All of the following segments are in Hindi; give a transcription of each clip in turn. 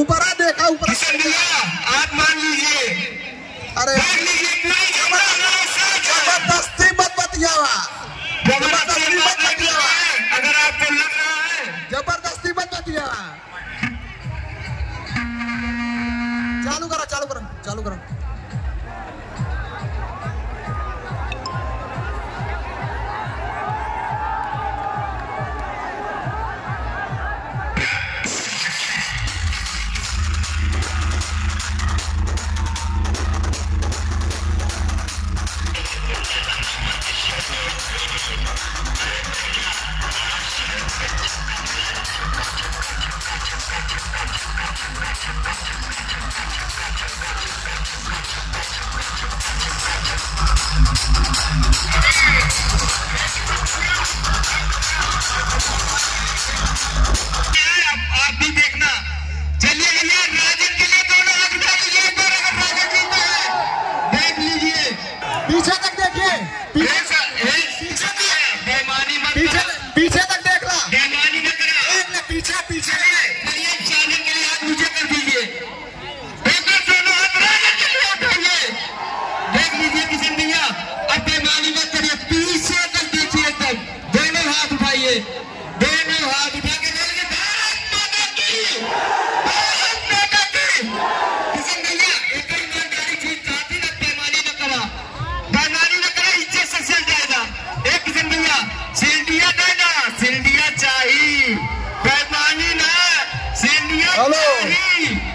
ऊपर आ देखा ऊपर आप मान लीजिए। अरे। ज़बरदस्ती मत बतियावा। ज़बरदस्ती मत बतियावा। अगर आपको लग रहा है। ज़बरदस्ती मत बतियावा। चालू करो चालू करो चालू करो।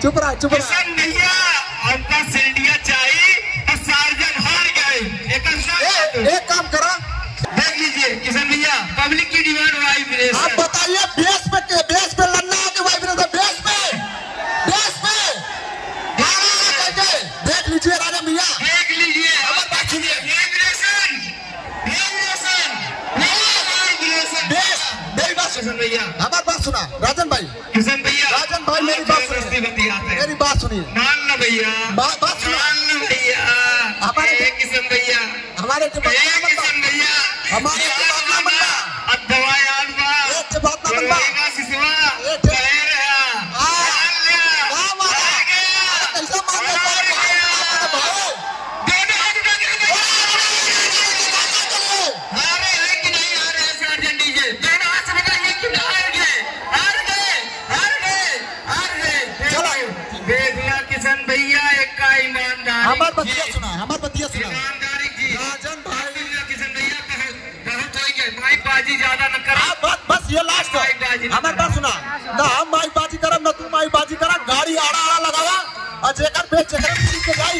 चुप रहा चुप रहा। चाहिए और सार्जन हार गए। एक ए, एक काम करा। देख लीजिए किशन भैया पब्लिक की डिमांड आप बताइए बेस पे के बेस पे लड़ना है कि वाइब्रेशन बेस पे बेस पे गाना कैसे देख लीजिए राजा भैया। देख लीजिए। बात सुनिए वाइब्रेशन वाइब्रेशन वाइब्रेशन बेस मेरी बात किशन भैया। हमारी बात सुना। राजन भाई। किशन भैया। राजन भाई, मेरी बात सुनिए। सुनिए। मान लो भैया। बात बात सुना मान लो भैया। हमारे- किशन भैया। हमारे किशन भैया। हमारे हमार बतिया सुना हमार बतिया सुना राजन भाई। हो गए माइक बाजी ज़्यादा न करा। आप बस बस ये लास्ट है हमारे बात सुना। ना हम माई बाजी करब ना तू माई बाजी करा गाड़ी आड़ा आड़ा लगावा और जेकर बेच जेकर पे जाई।